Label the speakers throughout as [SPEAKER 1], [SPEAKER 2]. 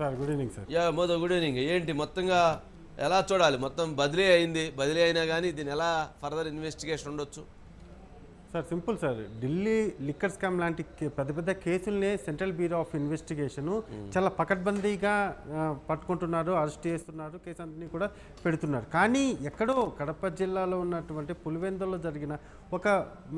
[SPEAKER 1] Sir good evening sir.
[SPEAKER 2] Yeah మోదో good evening. ఏంటి మొత్తంగా ఎలా చూడాలి? మొత్తం బదిలీ అయింది. బదిలీ అయినా కానీ దీని ఎలా ఫర్దర్ ఇన్వెస్టిగేషన్ ఉండొచ్చు?
[SPEAKER 1] Sir simple sir. Delhi liquor scam లాంటి పెద్ద పెద్ద కేసుల్ని సెంట్రల్ బ్యూరో ఆఫ్ ఇన్వెస్టిగేషన్ చాలా పకడ్బందీగా పట్టుకుంటున్నారు అరెస్ట్ చేస్తున్నారు కేసు అన్ని కూడా పెడుతున్నారు. కానీ ఎక్కడో కడప జిల్లాలో ఉన్నటువంటి పులివెందులో జరిగిన ఒక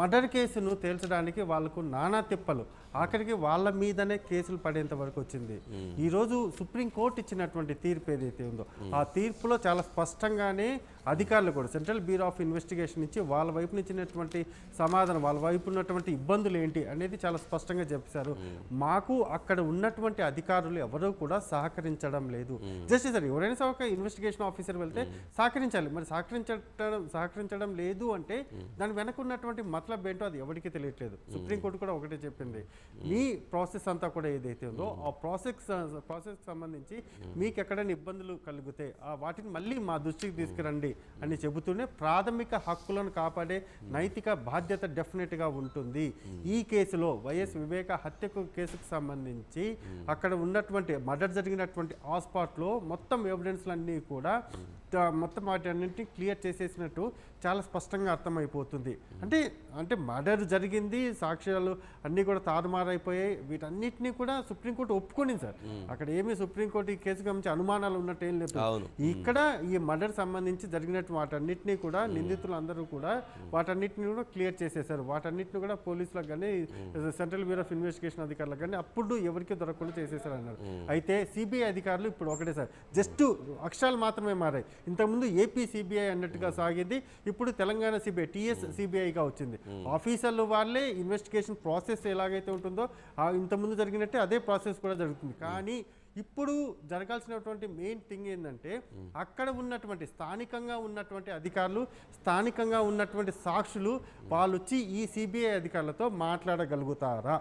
[SPEAKER 1] మర్డర్ కేసును తేల్చడానికి వాళ్ళకు నానా తిప్పలు. ఆఖరికి వాళ్ళ మీదనే కేసులు పడేంత వరకు వచ్చింది. ఈరోజు సుప్రీంకోర్టు ఇచ్చినటువంటి తీర్పు ఏదైతే ఉందో ఆ తీర్పులో చాలా స్పష్టంగానే అధికారులు కూడా సెంట్రల్ బ్యూరో ఆఫ్ ఇన్వెస్టిగేషన్ ఇచ్చి వాళ్ళ వైపు నుంచి ఇచ్చినటువంటి సమాధానం వాళ్ళ వైపు ఉన్నటువంటి ఇబ్బందులు ఏంటి అనేది చాలా స్పష్టంగా చెప్పారు. మాకు అక్కడ ఉన్నటువంటి అధికారులు ఎవరూ కూడా సహకరించడం లేదు. జస్ట్ సార్ ఎవరైనా సరే ఒక ఇన్వెస్టిగేషన్ ఆఫీసర్ వెళ్తే సహకరించాలి. మరి సహకరించడం సహకరించడం లేదు అంటే దాని వెనక ఉన్నటువంటి మతలబ్ ఏంటో అది ఎవరికి తెలియట్లేదు. సుప్రీంకోర్టు కూడా ఒకటే చెప్పింది. మీ ప్రాసెస్ అంతా కూడా ఏదైతే ఉందో ఆ ప్రాసెస్ ప్రాసెస్ సంబంధించి మీకు ఎక్కడైనా ఇబ్బందులు కలిగితే ఆ వాటిని మళ్ళీ మా దృష్టికి తీసుకురండి. అని చెబుతూనే ప్రాథమిక హక్కులను కాపాడే నైతిక బాధ్యత డెఫినెట్గా ఉంటుంది. ఈ కేసులో వైఎస్ వివేక హత్యకు కేసుకు సంబంధించి అక్కడ ఉన్నటువంటి మర్డర్ జరిగినటువంటి హాస్పాట్లో మొత్తం ఎవిడెన్స్లన్నీ కూడా మొత్తం వాటి అన్నింటినీ క్లియర్ చేసేసినట్టు చాలా స్పష్టంగా అర్థమైపోతుంది. అంటే అంటే మర్డర్ జరిగింది సాక్ష్యాలు అన్నీ కూడా తారుమారైపోయాయి వీటన్నిటినీ కూడా సుప్రీంకోర్టు ఒప్పుకుంది సార్. అక్కడ ఏమీ సుప్రీంకోర్టు ఈ కేసు గురించి అనుమానాలు ఉన్నట్టు ఏం లేదు. ఇక్కడ ఈ మర్డర్ సంబంధించి జరిగినట్టు వాటన్నిటినీ కూడా నిందితులు అందరూ కూడా వాటన్నిటిని కూడా క్లియర్ చేసేసారు వాటన్నిటిని కూడా పోలీసులకు కానీ సెంట్రల్ బ్యూరో ఆఫ్ ఇన్వెస్టిగేషన్ అధికారులకు కానీ అప్పుడు ఎవరికి దొరకకుండా చేసేసారు అన్నారు అయితే సిబిఐ అధికారులు ఇప్పుడు ఒకటే సార్. జస్ట్ అక్షరాలు మాత్రమే మారాయి. ఇంతకుముందు ఏపీ సిబిఐ అన్నట్టుగా సాగింది. ఇప్పుడు తెలంగాణ సిబిఐ టీఎస్ సిబిఐగా వచ్చింది. ఆఫీసర్లు వాళ్ళే ఇన్వెస్టిగేషన్ ప్రాసెస్ ఎలాగైతే ఉంటుందో ఇంతకుముందు జరిగినట్టే అదే ప్రాసెస్ కూడా జరుగుతుంది. కానీ ఇప్పుడు జరగాల్సినటువంటి మెయిన్ థింగ్ ఏంటంటే అక్కడ ఉన్నటువంటి స్థానికంగా ఉన్నటువంటి అధికారులు స్థానికంగా ఉన్నటువంటి సాక్షులు వాళ్ళు వచ్చి ఈ సిబిఐ అధికారులతో మాట్లాడగలుగుతారా?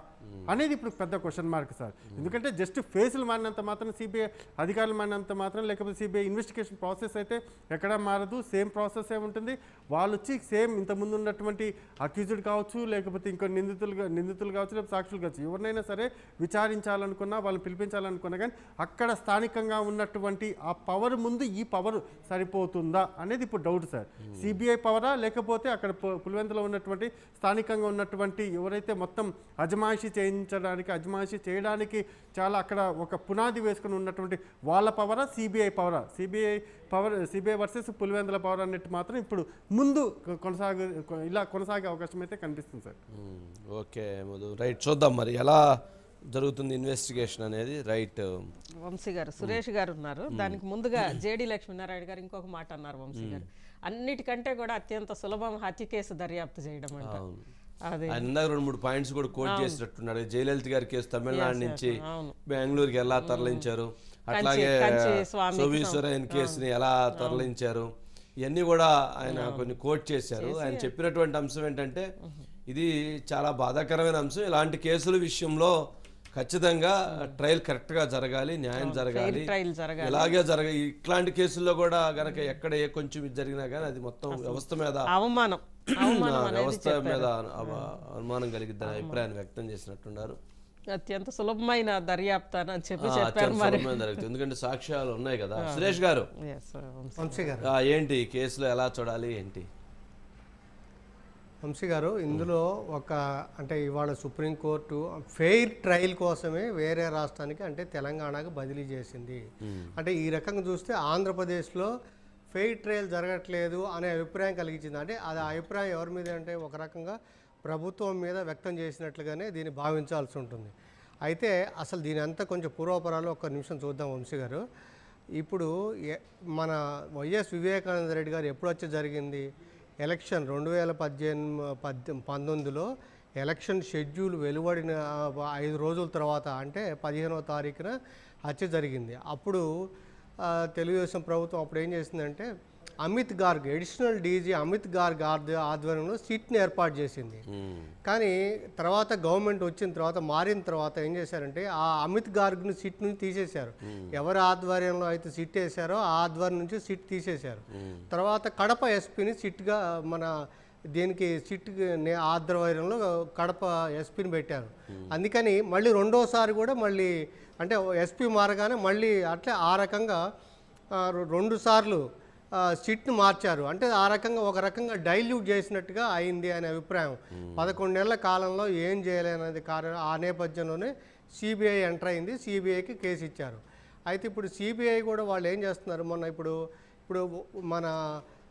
[SPEAKER 1] అనేది ఇప్పుడు పెద్ద క్వశ్చన్ మార్క్ సార్ ఎందుకంటే జస్ట్ ఫేసులు మారినంత మాత్రం సిబిఐ అధికారులు మారినంత మాత్రం లేకపోతే సిబిఐ ఇన్వెస్టిగేషన్ ప్రాసెస్ అయితే ఎక్కడ మారదు. సేమ్ ప్రాసెస్ ఏ ఉంటుంది. వాళ్ళు వచ్చి సేమ్ ఇంతకుముందు ఉన్నటువంటి అక్యూజ్డ్ కావచ్చు లేకపోతే ఇంకో నిందితులు నిందితులు కావచ్చు లేకపోతే సాక్షులు కావచ్చు ఎవరినైనా సరే విచారించాలనుకున్నా వాళ్ళని పిలిపించాలనుకున్నా కానీ అక్కడ స్థానికంగా ఉన్నటువంటి ఆ పవర్ ముందు ఈ పవర్ సరిపోతుందా అనేది ఇప్పుడు డౌట్ సార్ సిబిఐ పవరా లేకపోతే అక్కడ పులివెందులో ఉన్నటువంటి స్థానికంగా ఉన్నటువంటి ఎవరైతే మొత్తం అజమాయిషీ చేయించడానికి అజమాయిషీ చేయడానికి చాలా అక్కడ ఒక పునాది వేసుకుని ఉన్నటువంటి వాళ్ళ పవరా CBI పవరా? CBI power CBI versus Pulivendula power అన్నట్టు మాత్రం ఇప్పుడు ముందు కొనసాగే ఇలా కొనసాగే అవకాశం అయితే కనిపిస్తుంది సార్
[SPEAKER 2] ఓకే రైట్ చూద్దాం మరి. ఎలా జరుగుతుంది ఇన్వెస్టిగేషన్ అనేది రైట్
[SPEAKER 3] వంశీ గారు సురేష్ గారు ఉన్నారు. దానికి ముందుగా జేడి లక్ష్మీనారాయణ గారు ఇంకొక మాట అన్నారు వంశీ గారు. అన్నిటికంటే కూడా అత్యంత సులభం హత్య కేసు దర్యాప్తు చేయడం అంట.
[SPEAKER 2] ఆయన ఇందాక రెండు మూడు పాయింట్స్ కూడా కోట్ చేసినట్టున్నాడు. జయలలిత గారి కేసు తమిళనాడు నుంచి. బెంగళూరుకి ఎలా తరలించారు? అట్లాగే సోమేశ్వరయ్యన కేసుని ఎలా తరలించారు? ఇవన్నీ కూడా ఆయన కొన్ని కోట్ చేశారు. ఆయన చెప్పినటువంటి అంశం ఏంటంటే ఇది చాలా బాధాకరమైన అంశం. ఇలాంటి కేసుల విషయంలో ఖచ్చితంగా ట్రయల్ కరెక్ట్గా జరగాలి న్యాయం జరగాలి.
[SPEAKER 3] ట్రయల్ జరగాలి.
[SPEAKER 2] ఇలాగే జరగ ఇట్లాంటి కేసుల్లో కూడా గనక ఎక్కడ ఏ కొంచెం ఇది జరిగినా కానీ అది మొత్తం వ్యవస్థ మీద
[SPEAKER 3] అవమానం.
[SPEAKER 2] వ్యవస్థ మీద అనుమానం కలిగిద్దని అభిప్రాయాన్ని వ్యక్తం చేసినట్టున్నారు.
[SPEAKER 3] అత్యంత సులభమైన దర్యాప్తు అని చెప్పి చెప్పారు మరి.
[SPEAKER 2] ఎందుకంటే సాక్ష్యాలు ఉన్నాయి కదా. సురేష్ గారు. ఏంటి ఈ కేసులో ఎలా చూడాలి ఏంటి?
[SPEAKER 4] వంశీ గారు ఇందులో ఒక అంటే ఇవాళ సుప్రీంకోర్టు ఫెయిర్ ట్రయల్ కోసమే వేరే రాష్ట్రానికి అంటే తెలంగాణకు బదిలీ చేసింది. అంటే ఈ రకంగా చూస్తే ఆంధ్రప్రదేశ్లో ఫెయిర్ ట్రయల్ జరగట్లేదు అనే అభిప్రాయం కలిగించింది. అంటే అది ఆ అభిప్రాయం ఎవరి మీద అంటే ఒక రకంగా ప్రభుత్వం మీద వ్యక్తం చేసినట్లుగానే దీన్ని భావించాల్సి ఉంటుంది. అయితే అసలు దీని అంతా కొంచెం పూర్వపరాలు ఒక నిమిషం చూద్దాం వంశీ గారు. ఇప్పుడు మన వైఎస్ వివేకానంద రెడ్డి గారు ఎప్పుడు వచ్చి జరిగింది? ఎలక్షన్ రెండు వేల పద్దెనిమిది పద్దె పంతొమ్మిదిలో ఎలక్షన్ షెడ్యూల్ వెలువడిన ఐదు రోజుల తర్వాత అంటే పదిహేనవ తారీఖున హత్య జరిగింది. అప్పుడు తెలుగుదేశం ప్రభుత్వం అప్పుడు ఏం చేసిందంటే అమిత్ గార్గ్ ఎడిషనల్ డీజీ అమిత్ గార్గ్ ఆధ్వ- ఆధ్వర్యంలో సిట్ని ఏర్పాటు చేసింది. కానీ తర్వాత గవర్నమెంట్ వచ్చిన తర్వాత మారిన తర్వాత ఏం చేశారంటే ఆ అమిత్ గార్గ్ను సిట్ నుంచి తీసేశారు. ఎవరి ఆధ్వర్యంలో అయితే సిట్ వేశారో ఆ ఆధ్వర్యం నుంచి సిట్ తీసేశారు. తర్వాత కడప ఎస్పీని సిట్గా మన దీనికి సిట్ ఆధ్వర్యంలో కడప ఎస్పీని పెట్టారు. అందుకని మళ్ళీ రెండోసారి కూడా మళ్ళీ అంటే ఎస్పీ మారగానే మళ్ళీ అట్లే ఆ రకంగా రెండు సార్లు సిట్ను మార్చారు. అంటే ఆ రకంగా ఒక రకంగా డైల్యూట్ చేసినట్టుగా అయింది అనే అభిప్రాయం. పదకొండు నెలల కాలంలో ఏం చేయలేనది కారణం ఆ నేపథ్యంలోనే సిబిఐ ఎంటర్ అయింది. సిబిఐకి కేసు ఇచ్చారు. అయితే ఇప్పుడు సిబిఐ కూడా వాళ్ళు ఏం చేస్తున్నారు? మొన్న ఇప్పుడు ఇప్పుడు మన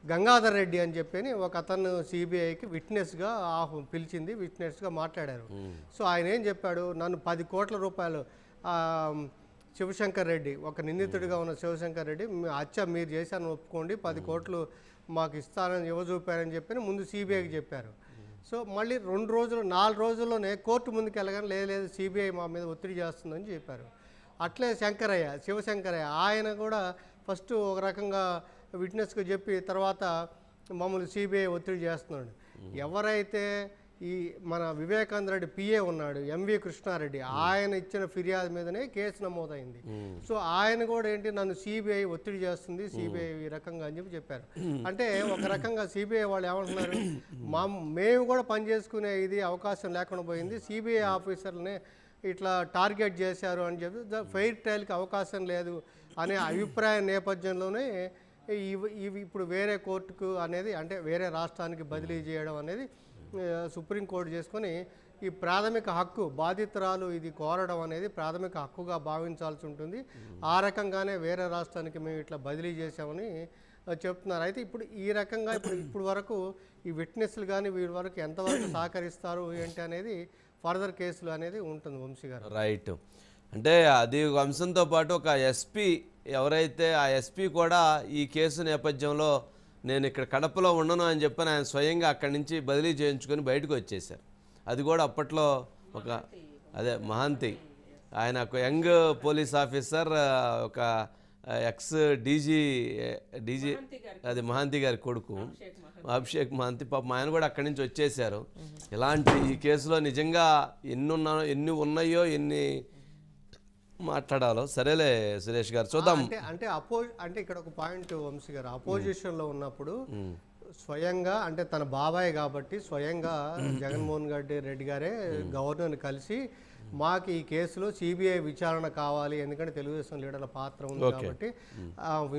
[SPEAKER 4] గంగాధర్ రెడ్డి అని చెప్పని ఒక అతను సిబిఐకి విట్నెస్గా ఆహ్ పిలిచింది విట్నెస్గా మాట్లాడారు. సో ఆయన ఏం చెప్పాడు? నన్ను పది కోట్ల రూపాయలు శివశంకర్ రెడ్డి ఒక నిందితుడిగా ఉన్న శివశంకర్ రెడ్డి మీ- హత్య మీరు చేశాను ఒప్పుకోండి పది కోట్లు మాకు ఇస్తానని ఇవ్వజూపారని చెప్పి ముందు సిబిఐకి చెప్పారు. సో మళ్ళీ రెండు రోజులు నాలుగు రోజుల్లోనే కోర్టు ముందుకు వెళ్ళగానే లేదు లేదు సిబిఐ మా మీద ఒత్తిడి చేస్తుందని చెప్పారు. అట్లే శంకరయ్య శివశంకరయ్య ఆయన కూడా ఫస్ట్ ఒక రకంగా విట్నెస్గా చెప్పి తర్వాత మమ్మల్ని సిబిఐ ఒత్తిడి చేస్తున్నాడు. ఎవరైతే ఈ మన వివేకానంద రెడ్డి పిఏ ఉన్నాడు ఎంవి కృష్ణారెడ్డి. ఆయన ఇచ్చిన ఫిర్యాదు మీదనే కేసు నమోదైంది. సో ఆయన కూడా ఏంటి నన్ను సిబిఐ ఒత్తిడి చేస్తుంది సిబిఐ ఈ రకంగా అని చెప్పి చెప్పారు. అంటే ఒక రకంగా సిబిఐ వాళ్ళు ఏమంటున్నారు మా మేము కూడా పనిచేసుకునే ఇది అవకాశం లేకుండా పోయింది సిబిఐ ఆఫీసర్లనే ఇట్లా టార్గెట్ చేశారు అని చెప్పి ఫెయిర్ ట్రయల్కి అవకాశం లేదు అనే అభిప్రాయ నేపథ్యంలోనే ఇవి ఇవి ఇప్పుడు వేరే కోర్టుకు అనేది అంటే వేరే రాష్ట్రానికి బదిలీ చేయడం అనేది సుప్రీంకోర్టు చేసుకొని ఈ ప్రాథమిక హక్కు బాధితురాలు ఇది కోరడం అనేది ప్రాథమిక హక్కుగా భావించాల్సి ఉంటుంది. ఆ రకంగానే వేరే రాష్ట్రానికి మేము ఇట్లా బదిలీ చేసామని చెప్తున్నారు. అయితే ఇప్పుడు ఈ రకంగా ఇప్పుడు ఇప్పుడు వరకు ఈ విట్నెస్లు కానీ వీరి వరకు ఎంతవరకు సహకరిస్తారు ఏంటి అనేది ఫర్దర్ కేసులు అనేది ఉంటుంది వంశీ గారు.
[SPEAKER 2] రైట్. అంటే అది ఒక అంశంతో పాటు ఒక ఎస్పీ ఎవరైతే ఆ ఎస్పీ కూడా ఈ కేసు నేపథ్యంలో నేను ఇక్కడ కడపలో ఉండను అని చెప్పని ఆయన స్వయంగా అక్కడి నుంచి బదిలీ చేయించుకొని బయటకు వచ్చేసారు అది కూడా అప్పట్లో ఒక అదే మహాంతి. ఆయన ఒక యంగ్ పోలీస్ ఆఫీసర్ ఒక ఎక్స్ డీజీ డీజీ అది మహాంతి గారి కొడుకు. అభిషేక్ మహాంతి. పాపం ఆయన కూడా అక్కడి నుంచి వచ్చేసారు ఇలాంటి ఈ కేసులో నిజంగా ఎన్ని ఉన్నా ఎన్ని ఉన్నాయో ఎన్ని మాట్లాడాలో? సరేలే సురేష్ గారు చూద్దాం.
[SPEAKER 4] అంటే అంటే అపో అంటే ఇక్కడ ఒక పాయింట్ వంశీ గారు అపోజిషన్లో ఉన్నప్పుడు స్వయంగా అంటే తన బాబాయ్ కాబట్టి స్వయంగా జగన్మోహన్ రెడ్డి రెడ్డి గారే గవర్నర్ని కలిసి మాకు ఈ కేసులో సిబిఐ విచారణ కావాలి ఎందుకంటే తెలుగుదేశం లీడర్ల పాత్ర ఉంది కాబట్టి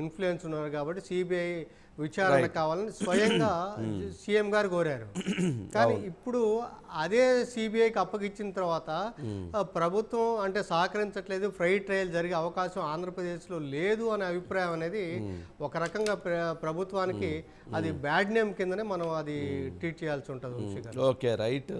[SPEAKER 4] ఇన్ఫ్లుయెన్స్ ఉన్నారు కాబట్టి సిబిఐ విచారణ కావాలని స్వయంగా సీఎం గారు కోరారు. కానీ ఇప్పుడు అదే సిబిఐకి అప్పగిచ్చిన తర్వాత ప్రభుత్వం అంటే సహకరించట్లేదు ఫ్రై ట్రయల్ జరిగే అవకాశం ఆంధ్రప్రదేశ్లో లేదు అనే అభిప్రాయం అనేది ఒక రకంగా ప్ర- ప్రభుత్వానికి అది బ్యాడ్ నేమ్ కిందనే మనం అది ట్రీట్ చేయాల్సి ఉంటుంది
[SPEAKER 2] ఓకే రైట్.